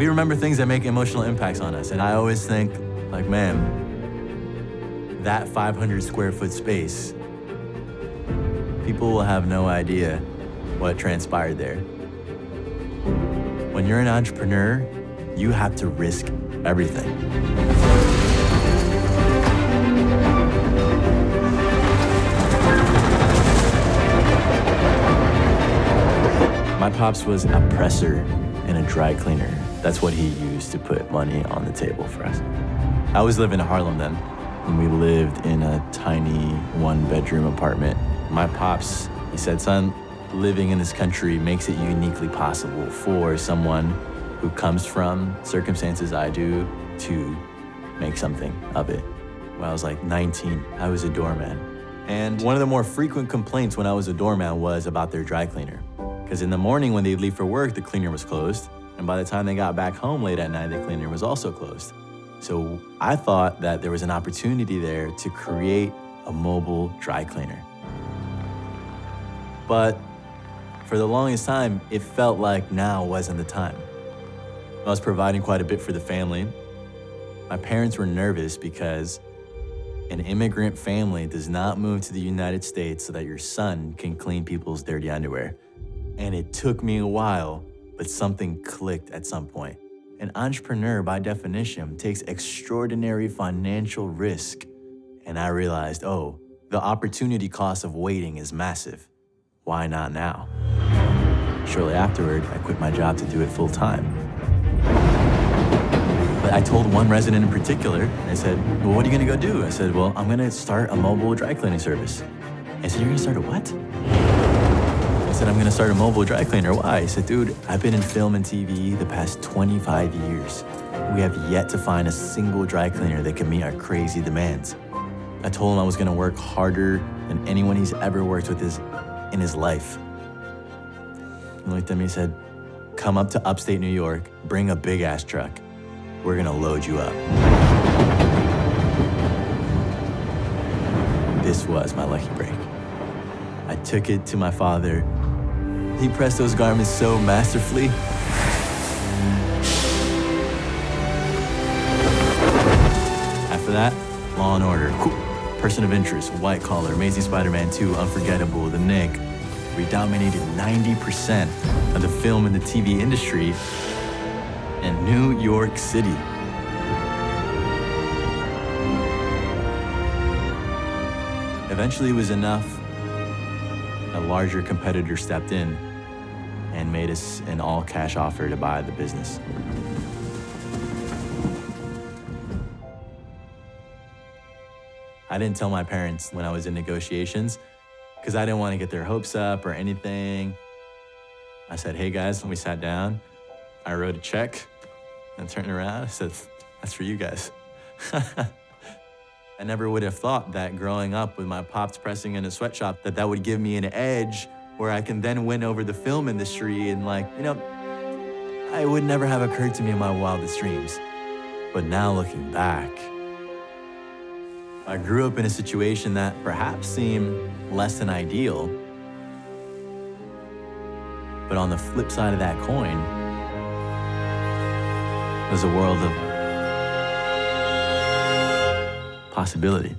We remember things that make emotional impacts on us. And I always think, like, man, that 500 square foot space, people will have no idea what transpired there. When you're an entrepreneur, you have to risk everything. My pops was a presser and a dry cleaner. That's what he used to put money on the table for us. I was living in Harlem then, and we lived in a tiny one bedroom apartment. My pops, he said, son, living in this country makes it uniquely possible for someone who comes from circumstances I do to make something of it. When I was like 19, I was a doorman. And one of the more frequent complaints when I was a doorman was about their dry cleaner. Because in the morning when they'd leave for work, the cleaner was closed. And by the time they got back home late at night, the cleaner was also closed. So I thought that there was an opportunity there to create a mobile dry cleaner. But for the longest time, it felt like now wasn't the time. I was providing quite a bit for the family. My parents were nervous because an immigrant family does not move to the United States so that your son can clean people's dirty underwear. And it took me a while, but something clicked at some point. An entrepreneur, by definition, takes extraordinary financial risk. And I realized, oh, the opportunity cost of waiting is massive. Why not now? Shortly afterward, I quit my job to do it full time. But I told one resident in particular, I said, well, what are you gonna go do? I said, well, I'm gonna start a mobile dry cleaning service. I said, you're gonna start a what? Said, I'm gonna start a mobile dry cleaner. Why? I said, dude, I've been in film and TV the past 25 years. We have yet to find a single dry cleaner that can meet our crazy demands. I told him I was gonna work harder than anyone he's ever worked with his, in his life. He looked at me and said, come up to upstate New York, bring a big ass truck. We're gonna load you up. This was my lucky break. I took it to my father he pressed those garments so masterfully. After that, Law and Order, Person of Interest, White Collar, Amazing Spider-Man 2, Unforgettable, The Knick. We dominated 90% of the film and the TV industry in New York City. Eventually, it was enough. A larger competitor stepped in and made us an all cash offer to buy the business. I didn't tell my parents when I was in negotiations because I didn't want to get their hopes up or anything. I said, hey guys, when we sat down, I wrote a check and turned around. I said, that's for you guys. I never would have thought that growing up with my pops pressing in a sweatshop that that would give me an edge where I can then win over the film industry and like, you know, it would never have occurred to me in my wildest dreams. But now looking back, I grew up in a situation that perhaps seemed less than ideal. But on the flip side of that coin was a world of possibility.